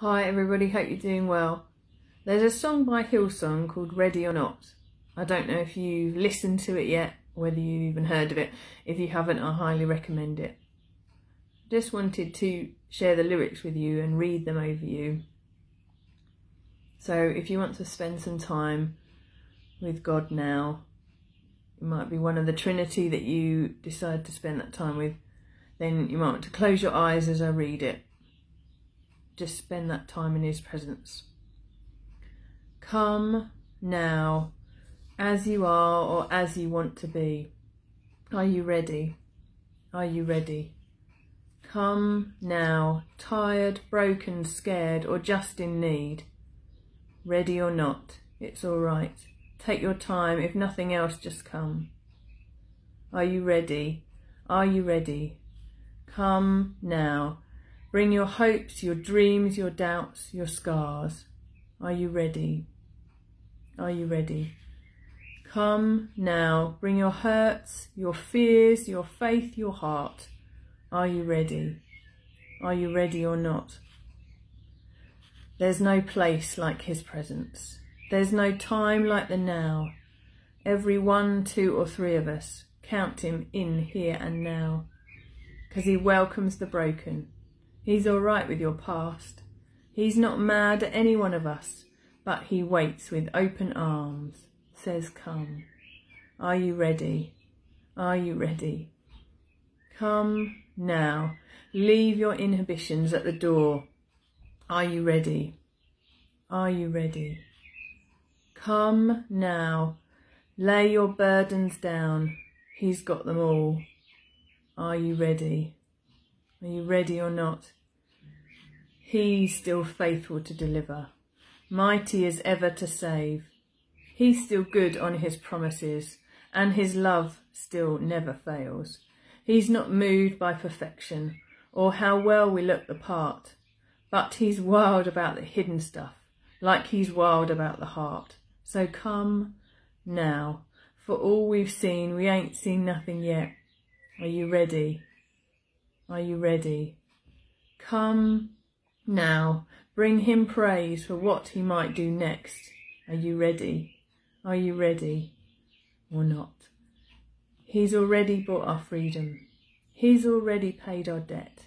Hi everybody, hope you're doing well. There's a song by Hillsong called Ready or Not. I don't know if you've listened to it yet, whether you've even heard of it. If you haven't, I highly recommend it. Just wanted to share the lyrics with you and read them over you. So if you want to spend some time with God now, it might be one of the Trinity that you decide to spend that time with, then you might want to close your eyes as I read it just spend that time in His presence. Come now, as you are or as you want to be. Are you ready? Are you ready? Come now, tired, broken, scared, or just in need. Ready or not, it's all right. Take your time, if nothing else, just come. Are you ready? Are you ready? Come now, Bring your hopes, your dreams, your doubts, your scars. Are you ready? Are you ready? Come now, bring your hurts, your fears, your faith, your heart. Are you ready? Are you ready or not? There's no place like his presence. There's no time like the now. Every one, two or three of us, count him in here and now. Because he welcomes the broken He's all right with your past. He's not mad at any one of us, but he waits with open arms, says, Come. Are you ready? Are you ready? Come now. Leave your inhibitions at the door. Are you ready? Are you ready? Come now. Lay your burdens down. He's got them all. Are you ready? Are you ready or not? He's still faithful to deliver, mighty as ever to save. He's still good on his promises, and his love still never fails. He's not moved by perfection or how well we look the part, but he's wild about the hidden stuff, like he's wild about the heart. So come now, for all we've seen, we ain't seen nothing yet. Are you ready? Are you ready? Come now, bring him praise for what he might do next. Are you ready? Are you ready or not? He's already bought our freedom. He's already paid our debt.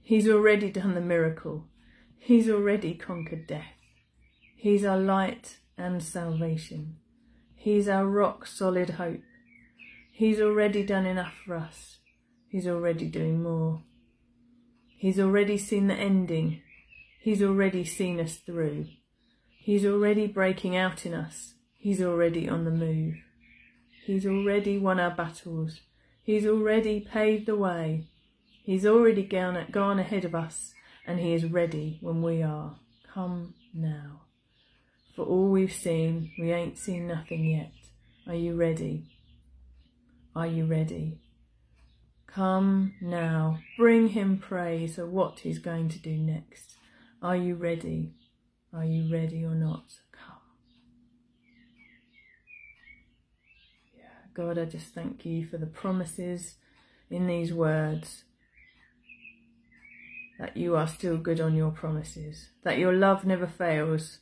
He's already done the miracle. He's already conquered death. He's our light and salvation. He's our rock solid hope. He's already done enough for us. He's already doing more. He's already seen the ending. He's already seen us through. He's already breaking out in us. He's already on the move. He's already won our battles. He's already paved the way. He's already gone, gone ahead of us and he is ready when we are. Come now. For all we've seen, we ain't seen nothing yet. Are you ready? Are you ready? Come now, bring him praise for what he's going to do next. Are you ready? Are you ready or not? Come. Yeah, God, I just thank you for the promises in these words that you are still good on your promises, that your love never fails.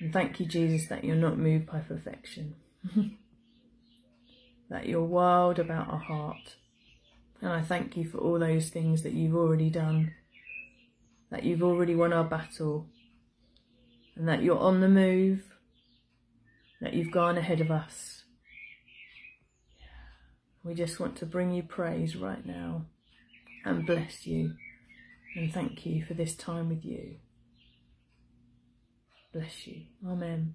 And thank you, Jesus, that you're not moved by perfection, that you're wild about our heart and I thank you for all those things that you've already done, that you've already won our battle, and that you're on the move, that you've gone ahead of us. We just want to bring you praise right now and bless you and thank you for this time with you. Bless you. Amen.